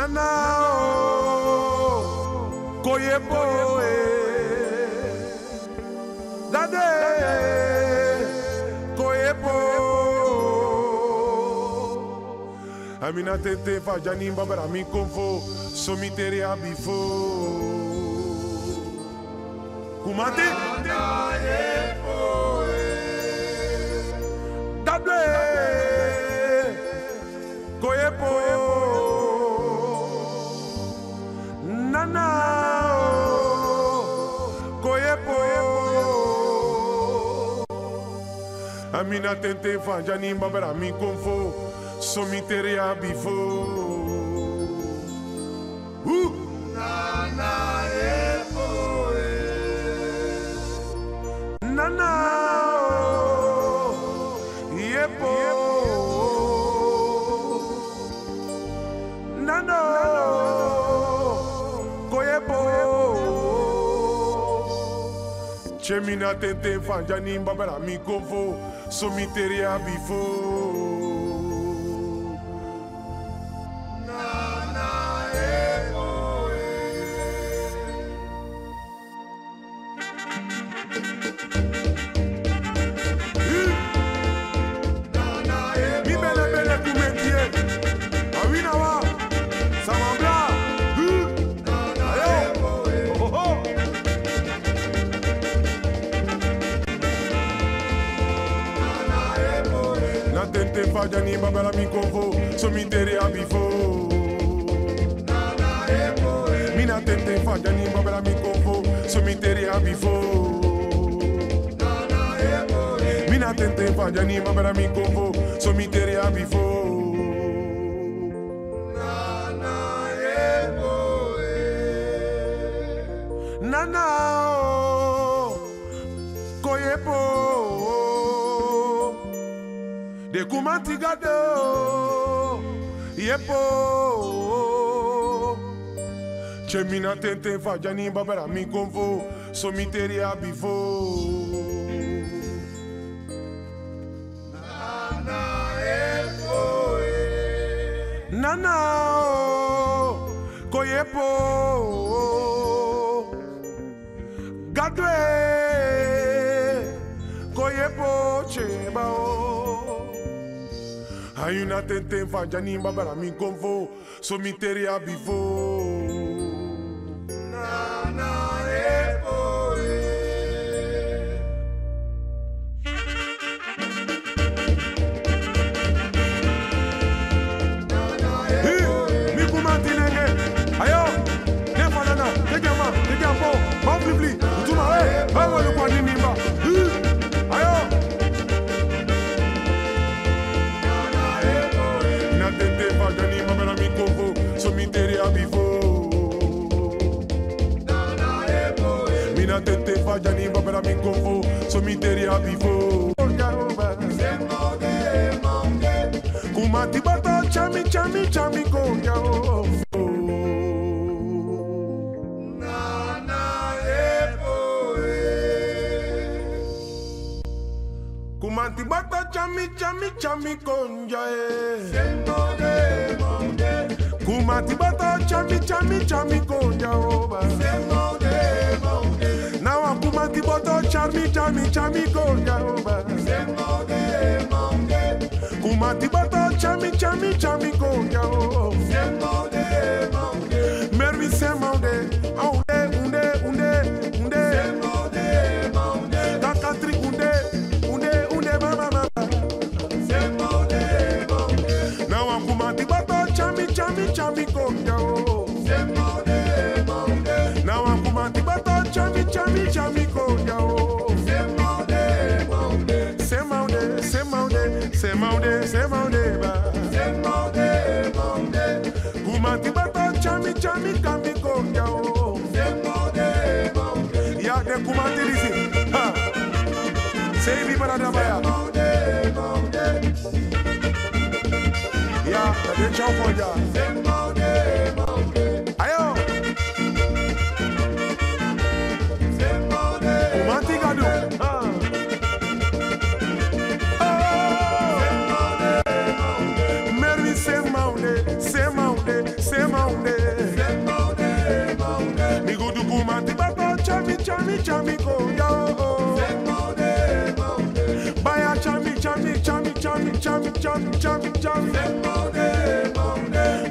Nana oh, Koyepo eh. Dade Koyepo Amina tete fa jani babara mi konfo So mi tere abifo Kumate. Dade Amina tente fa jani babara mi konfo. So mi tere abifo Babara mi konfo So mi tere abifo Na tente faja ni babala mi konfo So mi tere abifo Mi na tente faja ni babala mi konfo So mi tere abifo Mi na tente faja ni babala mi konfo So mi tere abifo Nana De kumanti gado Yepo Chemina tente fajani babara mi konfo. So mi tere abifo. Nana oh, Koyepo Gadwe. Koyepo Cheba oh. Ayuna tente fajani babara mi konfo So mi tere abifo Mina tente fajani babara mi konfo So mi tere abifo Kumanti bata chami chami chami konya oh. Kumanti bata chami chami chami konya eh. Kumanti bata chami chami chami konya oh. ba. Kumanti bata chami chami chami konya ba. Kumanti bata chami chami chami konya Say people that never have. Yeah, they jump on ya. Ayo. Romantic I do. Huh. Chami, chami, chami. Chami chami chami chami.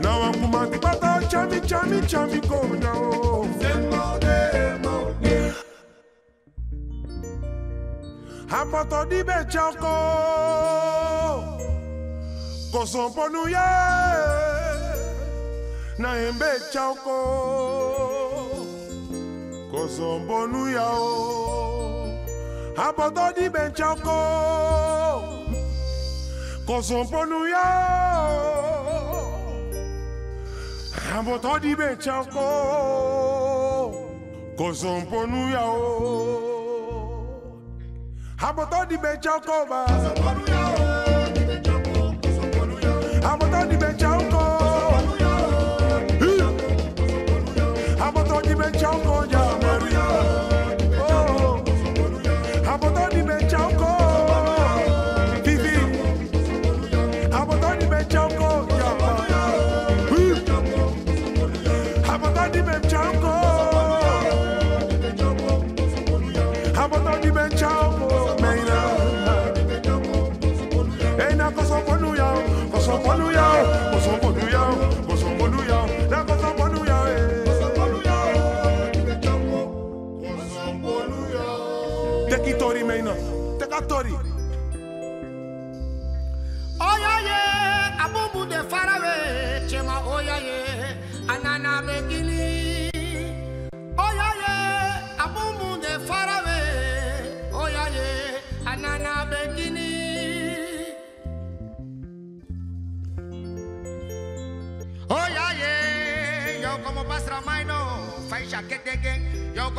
Now I'm kumanti bata chami chami chami ko yo. Apoto di be choko. Kosomponu ya. Na embe choko. Kosomponu ya o. Oh. Apoto di be choko kosomponu ya ambotodi bechanko. Kosomponu ya o ambotodi bechanko ba. Kosomponu ya ambotodi bechanko. Ambotodi bechanko ya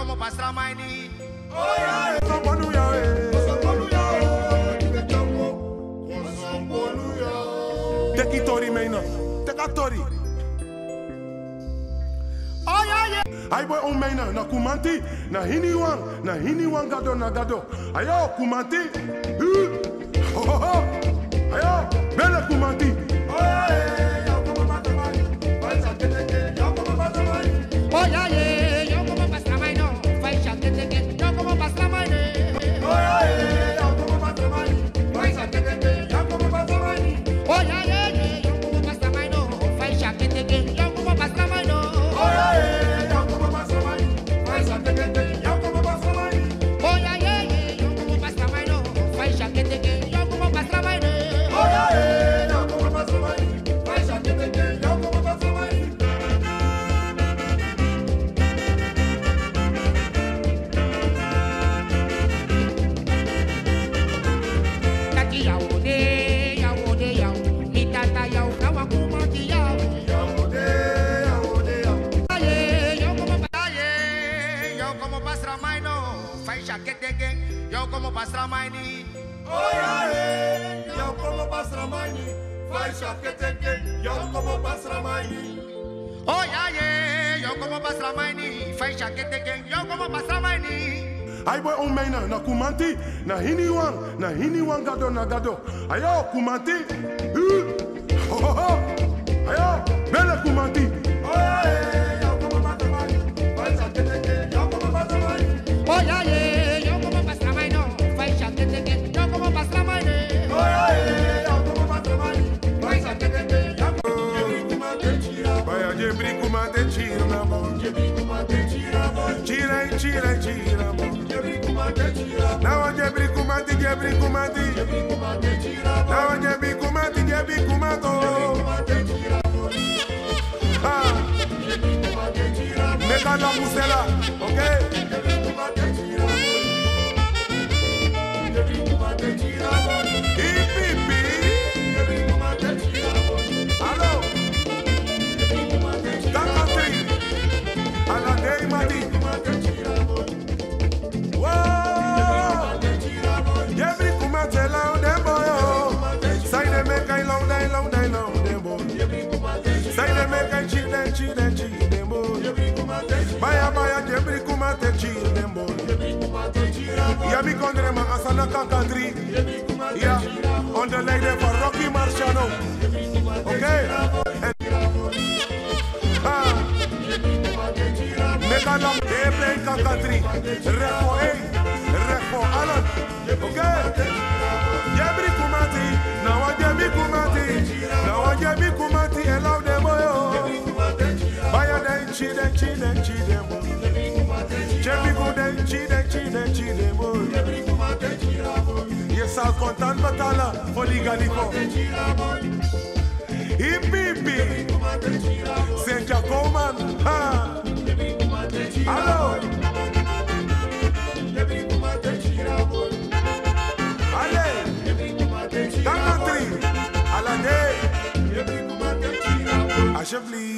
como pasrama ini. Oh ya, sombonu ya ya. Kita joko. Sombonu ya. Take tori meina. Tori. Oh boy on maina, na kumanti na hini hiniwang na hini hiniwang gado na gado. Ayo kumanti. Oh, oh, oh. pasra mai. Oyare, iau como pasra mai ni. Fai shaketeke, iau como pasra mai. Oyare, oh, iau como pasra mai ni. Fai shaketeke, iau como pasra mai ni. Boy on meina na kumanti na hiniwan na hiniwan gado na gado ayo kumanti uh. ho ho ho ayo bele kumanti oh. Chira mo. Now jebri kumanti jebri kumanti. Now jebri kumanti jebri kumato. Ah. Meka la musela, Kanaka country. Yeah, on the lady for Rocky Marciano. Okay? Ah, Make a long day play country. Rep A, rep Alan. Okay? Jebri Kumanti, now I Jebri Kumanti, now I Jebri Kumanti, allow them all. Buy a day, cheat, cheat, cheat. sa kontan batala Foligaliko tá Imbibi Saint Jacoman ha. Ah. Alô? Ale Dans tá la tri Alade Achève-li